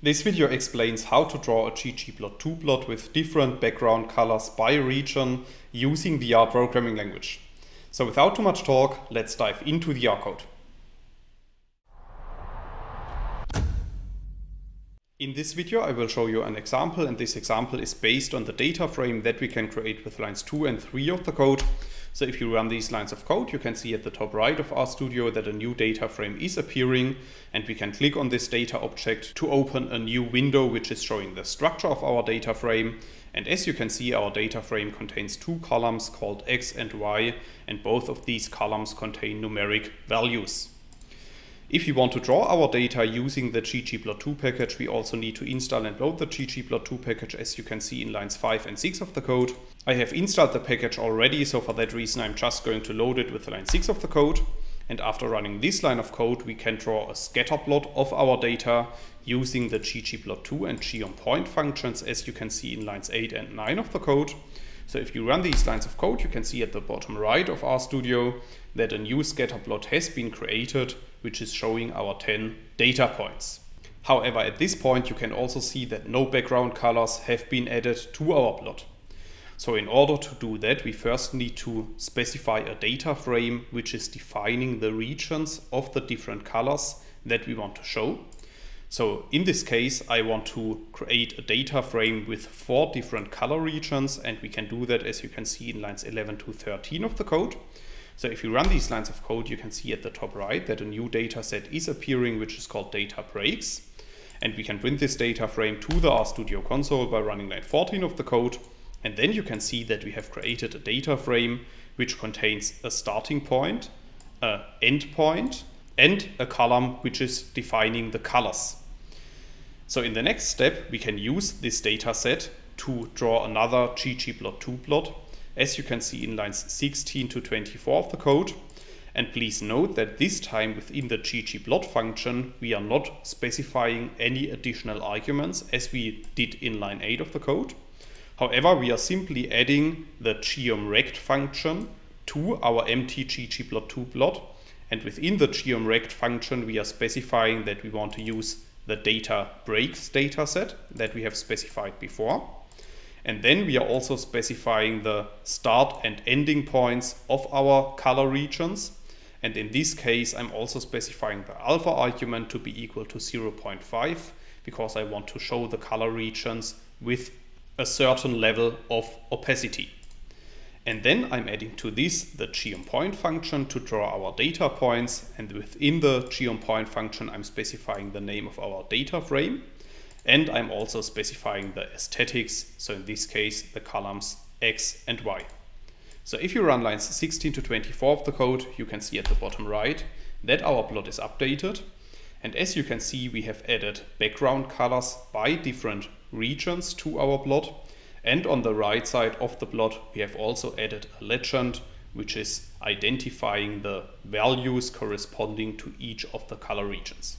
This video explains how to draw a ggplot2 plot with different background colors by region using the R programming language. So without too much talk, let's dive into the R code. In this video I will show you an example and this example is based on the data frame that we can create with lines 2 and 3 of the code. So if you run these lines of code you can see at the top right of RStudio that a new data frame is appearing and we can click on this data object to open a new window which is showing the structure of our data frame. And as you can see our data frame contains two columns called x and y and both of these columns contain numeric values. If we want to draw our data using the ggplot2 package, we also need to install and load the ggplot2 package as you can see in lines 5 and 6 of the code. I have installed the package already, so for that reason I'm just going to load it with line 6 of the code. And after running this line of code, we can draw a scatter plot of our data using the ggplot2 and geom_point functions as you can see in lines 8 and 9 of the code. So if you run these lines of code, you can see at the bottom right of RStudio that a new scatter plot has been created which is showing our 10 data points. However, at this point you can also see that no background colors have been added to our plot. So in order to do that, we first need to specify a data frame which is defining the regions of the different colors that we want to show. So in this case, I want to create a data frame with four different color regions and we can do that as you can see in lines 11 to 13 of the code. So if you run these lines of code, you can see at the top right that a new data set is appearing, which is called data breaks. And we can print this data frame to the RStudio console by running line 14 of the code. And then you can see that we have created a data frame which contains a starting point, an end point, and a column which is defining the colors. So in the next step, we can use this data set to draw another ggplot2 plot as you can see in lines 16 to 24 of the code. And please note that this time within the ggplot function, we are not specifying any additional arguments as we did in line 8 of the code. However, we are simply adding the geomrect function to our empty ggplot2 plot. And within the geomrect function, we are specifying that we want to use the data breaks dataset that we have specified before. And then we are also specifying the start and ending points of our color regions. And in this case, I'm also specifying the alpha argument to be equal to 0.5 because I want to show the color regions with a certain level of opacity. And then I'm adding to this the geompoint function to draw our data points. And within the geompoint function, I'm specifying the name of our data frame. And I'm also specifying the aesthetics, so in this case, the columns X and Y. So if you run lines 16 to 24 of the code, you can see at the bottom right that our plot is updated. And as you can see, we have added background colors by different regions to our plot. And on the right side of the plot, we have also added a legend, which is identifying the values corresponding to each of the color regions.